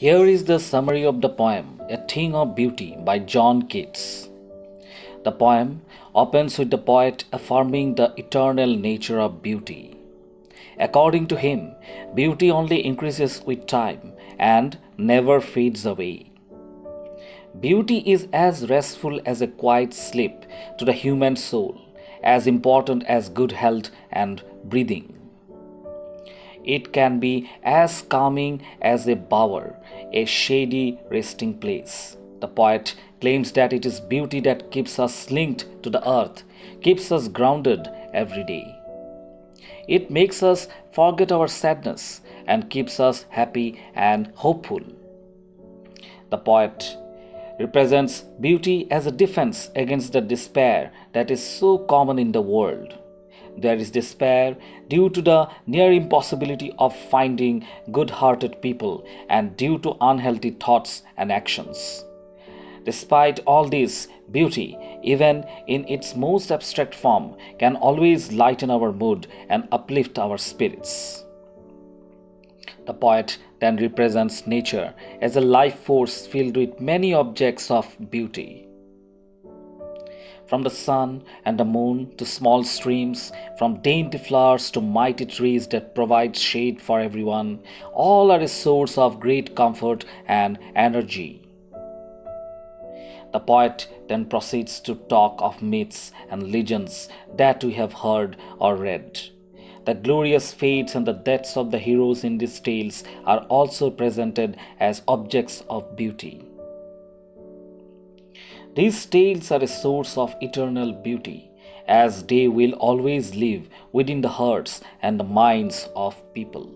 Here is the summary of the poem A Thing of Beauty by John Keats. The poem opens with the poet affirming the eternal nature of beauty. According to him, beauty only increases with time and never fades away. Beauty is as restful as a quiet sleep to the human soul, as important as good health and breathing. It can be as calming as a bower, a shady resting place. The poet claims that it is beauty that keeps us linked to the earth, keeps us grounded every day. It makes us forget our sadness and keeps us happy and hopeful. The poet represents beauty as a defense against the despair that is so common in the world. There is despair due to the near impossibility of finding good hearted people and due to unhealthy thoughts and actions. Despite all this, beauty, even in its most abstract form, can always lighten our mood and uplift our spirits. The poet then represents nature as a life force filled with many objects of beauty. From the sun and the moon to small streams, from dainty flowers to mighty trees that provide shade for everyone, all are a source of great comfort and energy. The poet then proceeds to talk of myths and legends that we have heard or read. The glorious fates and the deaths of the heroes in these tales are also presented as objects of beauty. These tales are a source of eternal beauty, as they will always live within the hearts and the minds of people.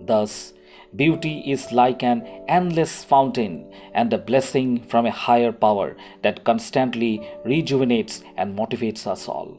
Thus, beauty is like an endless fountain and a blessing from a higher power that constantly rejuvenates and motivates us all.